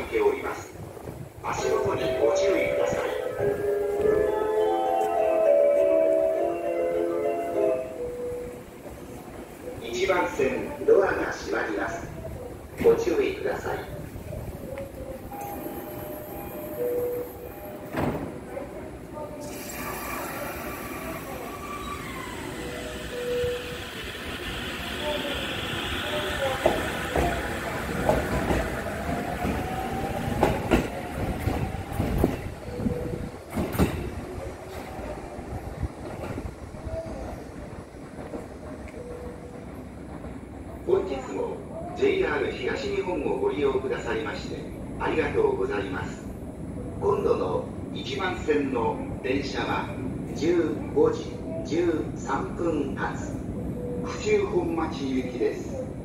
いております。足元にご注意ください。番線ドアが閉まります。ご注意ください。本日も JR 東日本をご利用くださいましてありがとうございます。今度の1番線の電車は15時13分発。府中本町行きです。